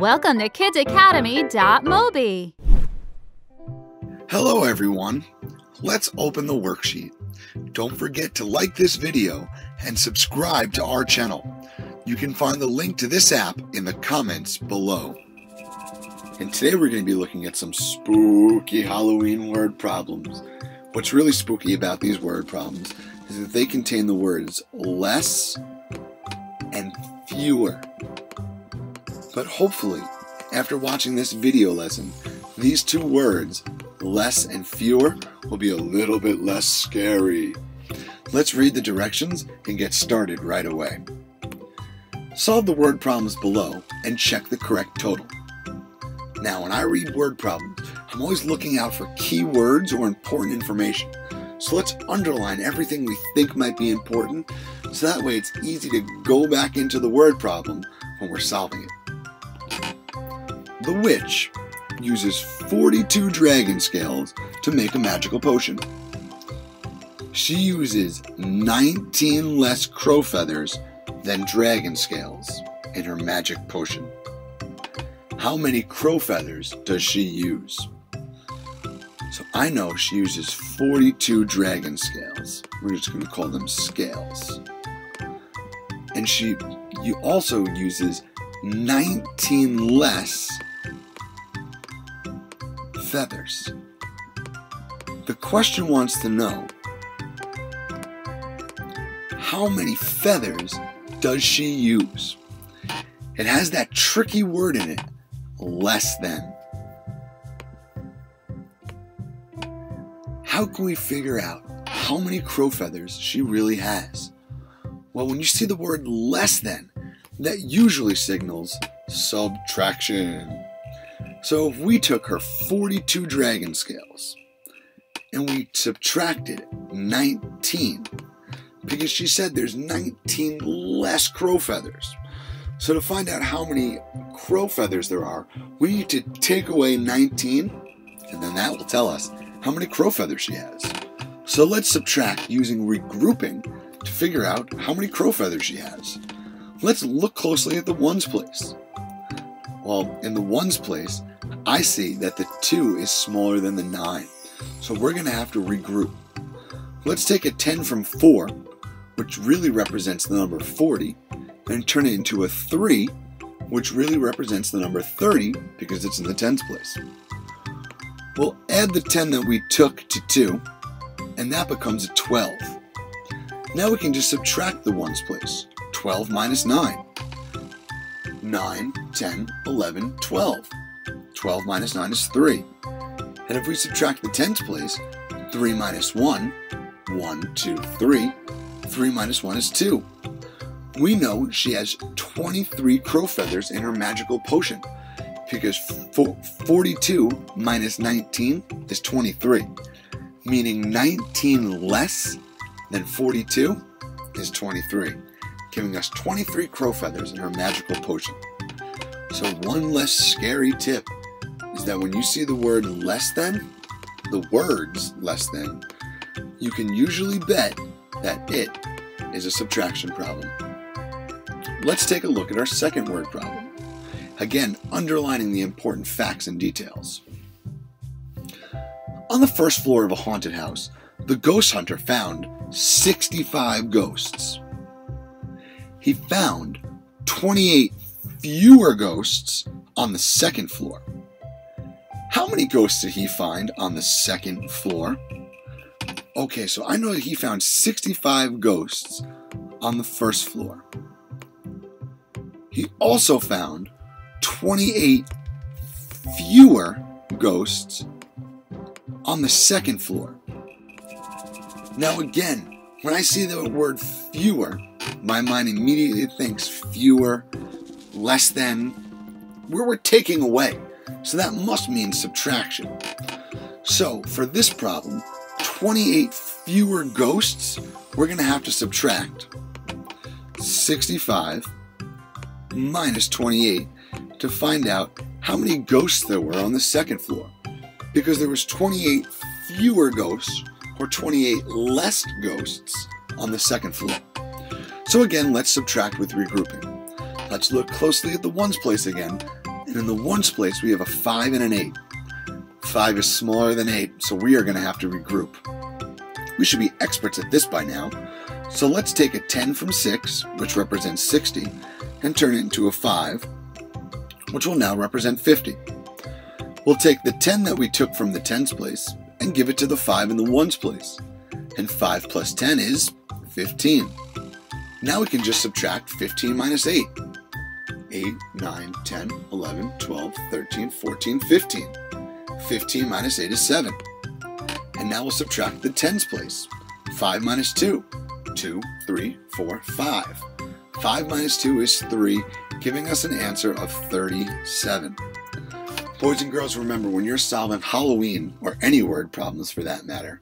Welcome to kidsacademy.mobi. Hello everyone. Let's open the worksheet. Don't forget to like this video and subscribe to our channel. You can find the link to this app in the comments below. And today we're going to be looking at some spooky Halloween word problems. What's really spooky about these word problems is that they contain the words less and fewer. But hopefully, after watching this video lesson, these two words, less and fewer, will be a little bit less scary. Let's read the directions and get started right away. Solve the word problems below and check the correct total. Now, when I read word problems, I'm always looking out for keywords or important information. So let's underline everything we think might be important, so that way it's easy to go back into the word problem when we're solving it. The witch uses 42 dragon scales to make a magical potion. She uses 19 less crow feathers than dragon scales in her magic potion. How many crow feathers does she use? So I know she uses 42 dragon scales. We're just going to call them scales. And she you also uses 19 less feathers. The question wants to know how many feathers does she use? It has that tricky word in it, less than. How can we figure out how many crow feathers she really has? Well, when you see the word less than, that usually signals subtraction. So if we took her 42 dragon scales and we subtracted 19, because she said there's 19 less crow feathers. So to find out how many crow feathers there are, we need to take away 19, and then that will tell us how many crow feathers she has. So let's subtract using regrouping to figure out how many crow feathers she has. Let's look closely at the ones place. Well, in the ones place, I see that the 2 is smaller than the 9. So we're going to have to regroup. Let's take a 10 from 4, which really represents the number 40, and turn it into a 3, which really represents the number 30 because it's in the tens place. We'll add the 10 that we took to 2, and that becomes a 12. Now we can just subtract the ones place. 12 minus 9. 9, 10, 11, 12. 12 minus 9 is 3. And if we subtract the tens place, 3 minus 1, 1, 2, 3. 3 minus 1 is 2. We know she has 23 crow feathers in her magical potion because 42 minus 19 is 23, meaning 19 less than 42 is 23, giving us 23 crow feathers in her magical potion. So, one less scary tip is that when you see the word less than, the words less than, you can usually bet that it is a subtraction problem. Let's take a look at our second word problem. Again, underlining the important facts and details. On the first floor of a haunted house, the ghost hunter found 65 ghosts. He found 28 fewer ghosts on the second floor. How many ghosts did he find on the second floor? Okay, so I know that he found 65 ghosts on the first floor. He also found 28 fewer ghosts on the second floor. Now, again, when I see the word fewer, my mind immediately thinks fewer, less than, where we're taking away. So that must mean subtraction. So for this problem, 28 fewer ghosts, we're going to have to subtract 65 minus 28 to find out how many ghosts there were on the second floor. Because there was 28 fewer ghosts or 28 less ghosts on the second floor. So again, let's subtract with regrouping. Let's look closely at the ones place again And in the ones place, we have a 5 and an 8. 5 is smaller than 8, so we are going to have to regroup. We should be experts at this by now, so let's take a 10 from 6, which represents 60, and turn it into a 5, which will now represent 50. We'll take the 10 that we took from the tens place and give it to the 5 in the ones place. And 5 plus 10 is 15. Now we can just subtract 15 minus 8. 8, 9, 10, 11, 12, 13, 14, 15. 15 minus 8 is 7. And now we'll subtract the tens place. 5 minus 2. 2, 3, 4, 5. 5 minus 2 is 3, giving us an answer of 37. Boys and girls, remember when you're solving Halloween or any word problems for that matter,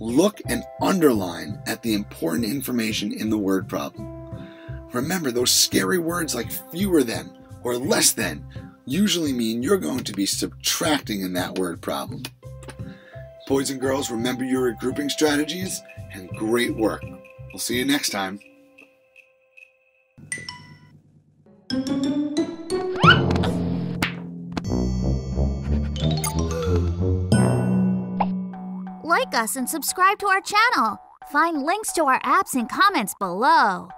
look and underline at the important information in the word problem. Remember, those scary words like fewer than or less than usually mean you're going to be subtracting in that word problem. Boys and girls, remember your regrouping strategies and great work. We'll see you next time. Like us and subscribe to our channel. Find links to our apps and comments below.